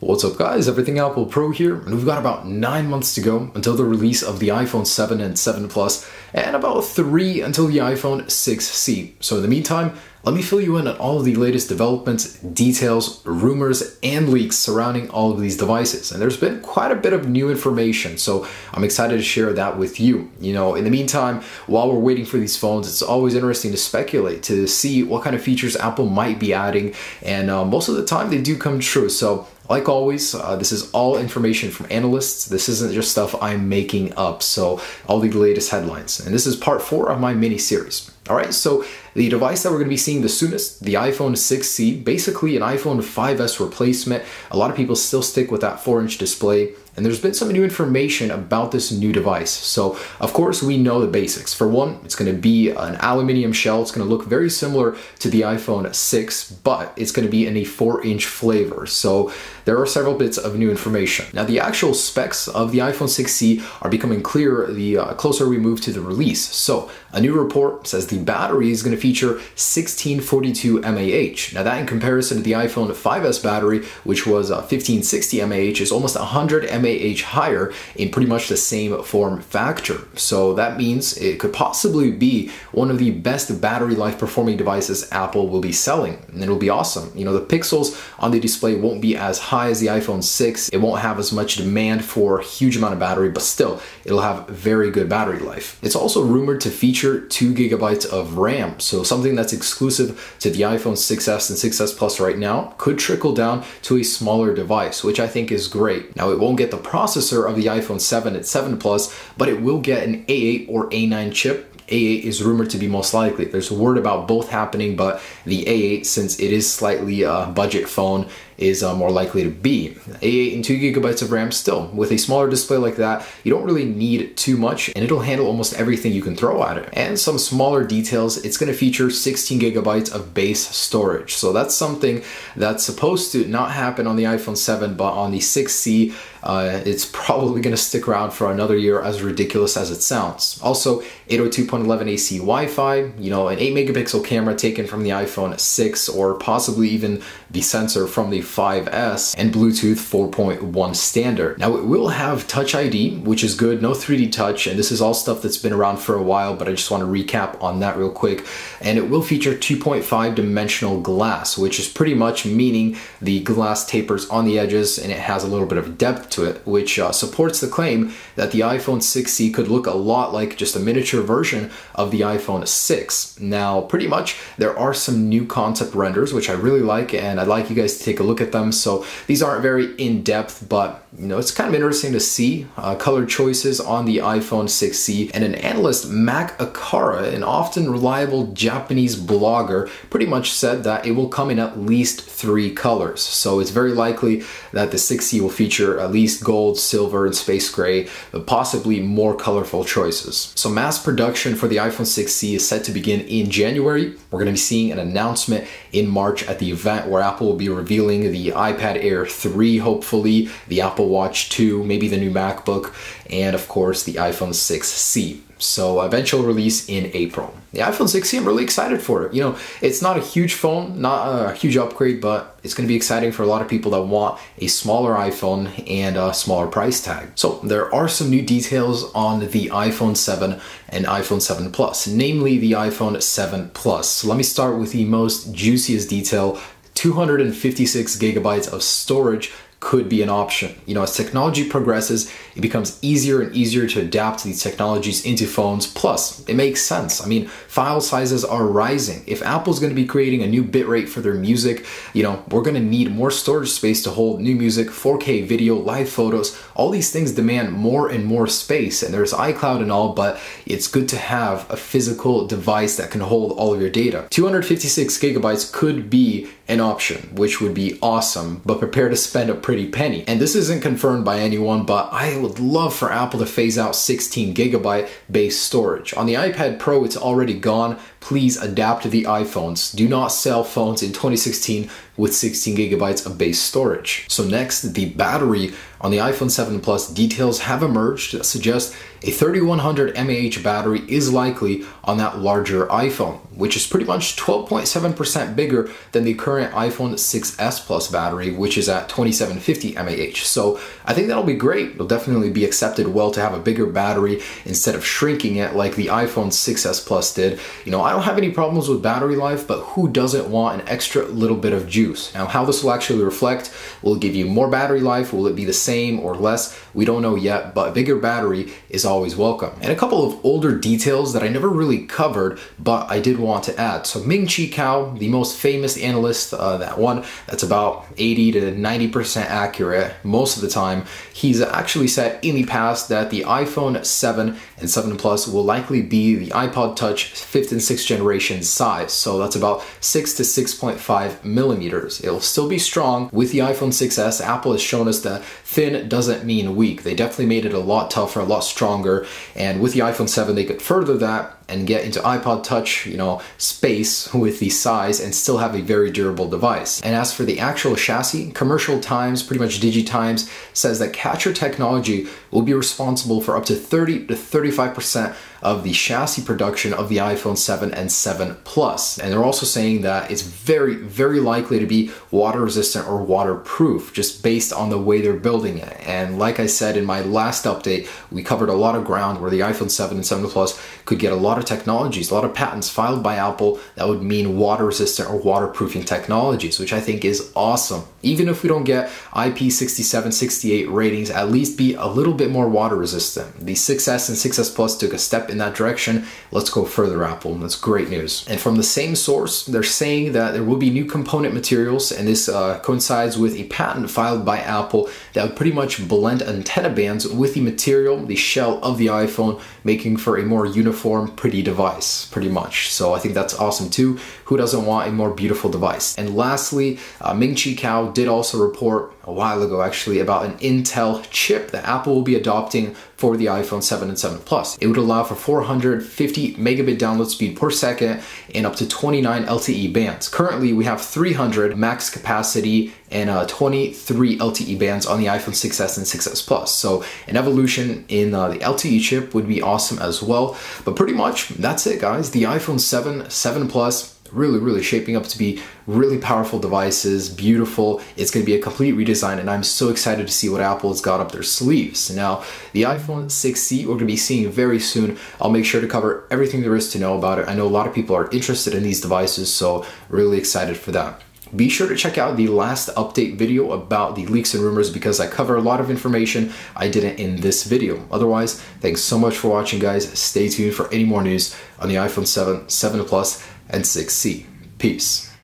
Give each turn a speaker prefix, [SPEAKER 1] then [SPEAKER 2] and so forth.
[SPEAKER 1] What's up guys, Everything Apple Pro here, and we've got about 9 months to go until the release of the iPhone 7 and 7 Plus, and about 3 until the iPhone 6C. So in the meantime, let me fill you in on all of the latest developments, details, rumors, and leaks surrounding all of these devices. And there's been quite a bit of new information, so I'm excited to share that with you. You know, in the meantime, while we're waiting for these phones, it's always interesting to speculate, to see what kind of features Apple might be adding, and uh, most of the time they do come true. So like always, uh, this is all information from analysts. This isn't just stuff I'm making up. So all the latest headlines. And this is part four of my mini series. All right, so the device that we're going to be seeing the soonest, the iPhone 6C, basically an iPhone 5S replacement. A lot of people still stick with that 4 inch display. And there's been some new information about this new device. So, of course, we know the basics. For one, it's going to be an aluminum shell. It's going to look very similar to the iPhone 6, but it's going to be in a 4 inch flavor. So, there are several bits of new information. Now, the actual specs of the iPhone 6C are becoming clearer the uh, closer we move to the release. So, a new report says the battery is going to feature 1642 mAh. Now, that in comparison to the iPhone 5S battery, which was uh, 1560 mAh, is almost 100 mAh higher in pretty much the same form factor. So, that means it could possibly be one of the best battery life performing devices Apple will be selling. And it'll be awesome. You know, the pixels on the display won't be as high as the iPhone 6. It won't have as much demand for a huge amount of battery, but still, it'll have very good battery life. It's also rumored to feature 2 gigabytes of RAM, so something that's exclusive to the iPhone 6s and 6s Plus right now could trickle down to a smaller device, which I think is great. Now, it won't get the processor of the iPhone 7 and 7 Plus, but it will get an A8 or A9 chip a8 is rumored to be most likely. There's a word about both happening, but the A8, since it is slightly a budget phone, is uh, more likely to be. A8 and 2 gigabytes of RAM still. With a smaller display like that, you don't really need too much and it'll handle almost everything you can throw at it. And some smaller details, it's going to feature 16 gigabytes of base storage. So that's something that's supposed to not happen on the iPhone 7, but on the 6C, uh, it's probably going to stick around for another year as ridiculous as it sounds. Also, 802.11 AC Wi-Fi, you know, an 8 megapixel camera taken from the iPhone 6 or possibly even the sensor from the 5S and Bluetooth 4.1 standard. Now it will have Touch ID, which is good, no 3D touch, and this is all stuff that's been around for a while, but I just want to recap on that real quick. And it will feature 2.5 dimensional glass, which is pretty much meaning the glass tapers on the edges and it has a little bit of depth to it, which uh, supports the claim that the iPhone 6C could look a lot like just a miniature version of the iPhone 6. Now, pretty much there are some new concept renders, which I really like, and I'd like you guys to take a look at them. So these aren't very in-depth, but you know, it's kind of interesting to see uh, color choices on the iPhone 6C. And an analyst, Macotakara, an often reliable Japanese blogger, pretty much said that it will come in at least three colors. So it's very likely that the 6C will feature at least gold, silver, and space gray, but possibly more colorful choices. So mass production for the iPhone 6C is set to begin in January. We're going to be seeing an announcement in March at the event where Apple will be revealing the iPad Air 3, hopefully, the Apple Watch 2, maybe the new MacBook, and of course the iPhone 6C. So eventual release in April. The iPhone 6C, I'm really excited for it. You know, it's not a huge phone, not a huge upgrade, but it's going to be exciting for a lot of people that want a smaller iPhone and a smaller price tag. So there are some new details on the iPhone 7 and iPhone 7 Plus, namely the iPhone 7 Plus. So let me start with the most juiciest detail 256 gigabytes of storage could be an option. You know, as technology progresses, it becomes easier and easier to adapt these technologies into phones. Plus, it makes sense. I mean, file sizes are rising. If Apple's going to be creating a new bitrate for their music, you know, we're going to need more storage space to hold new music, 4K video, live photos. All these things demand more and more space. And there's iCloud and all, but it's good to have a physical device that can hold all of your data. 256 gigabytes could be an option, which would be awesome, but prepare to spend a pretty penny. And this isn't confirmed by anyone, but I would love for Apple to phase out 16 gigabyte base storage. On the iPad Pro, it's already gone. Please adapt to the iPhones. Do not sell phones in 2016 with 16 gigabytes of base storage. So next, the battery on the iPhone 7 Plus details have emerged that suggest a 3100 mAh battery is likely on that larger iPhone, which is pretty much 12.7% bigger than the current iPhone 6s Plus battery, which is at 2750 mAh. So I think that'll be great. It'll definitely be accepted well to have a bigger battery instead of shrinking it like the iPhone 6s Plus did. You know, I don't have any problems with battery life, but who doesn't want an extra little bit of juice? Now, how this will actually reflect, will it give you more battery life? Will it be the same or less? We don't know yet, but bigger battery is always welcome. And a couple of older details that I never really covered, but I did want to add. So Ming Chi Kuo, the most famous analyst, uh, that one that's about 80 to 90% accurate most of the time, he's actually said in the past that the iPhone 7 and 7 Plus will likely be the iPod Touch 5th and 6th generation size. So that's about 6 to 6.5 millimeters. It'll still be strong. With the iPhone 6s, Apple has shown us that thin doesn't mean weak. They definitely made it a lot tougher, a lot stronger. And with the iPhone 7, they could further that and get into iPod Touch, you know, space with the size and still have a very durable device. And as for the actual chassis, Commercial Times, pretty much DigiTimes, says that Catcher technology will be responsible for up to 30 to 35% of the chassis production of the iPhone 7 and 7 Plus. And they're also saying that it's very, very likely to be water resistant or waterproof just based on the way they're building it. And like I said in my last update, we covered a lot of ground where the iPhone 7 and 7 Plus could get a lot of technologies, a lot of patents filed by Apple that would mean water resistant or waterproofing technologies, which I think is awesome. Even if we don't get IP67, 68 ratings, at least be a little bit more water resistant. The 6S and 6S Plus took a step in that direction. Let's go further, Apple. That's great news. And from the same source, they're saying that there will be new component materials, and this uh, coincides with a patent filed by Apple that would pretty much blend antenna bands with the material, the shell of the iPhone, making for a more uniform, pretty device, pretty much. So I think that's awesome too. Who doesn't want a more beautiful device? And lastly, uh, Ming Chi Kuo did also report a while ago actually about an Intel chip that Apple will be adopting for the iPhone 7 and 7 Plus. It would allow for 450 megabit download speed per second and up to 29 LTE bands. Currently, we have 300 max capacity and uh, 23 LTE bands on the iPhone 6s and 6s Plus. So an evolution in uh, the LTE chip would be awesome as well. But pretty much that's it, guys. The iPhone 7, 7 Plus really, really shaping up to be really powerful devices, beautiful. It's going to be a complete redesign, and I'm so excited to see what Apple has got up their sleeves. Now, the iPhone 6C, we're going to be seeing very soon. I'll make sure to cover everything there is to know about it. I know a lot of people are interested in these devices, so really excited for that. Be sure to check out the last update video about the leaks and rumors because I cover a lot of information I didn't in this video. Otherwise, thanks so much for watching guys. Stay tuned for any more news on the iPhone 7, 7 Plus, and 6C. Peace.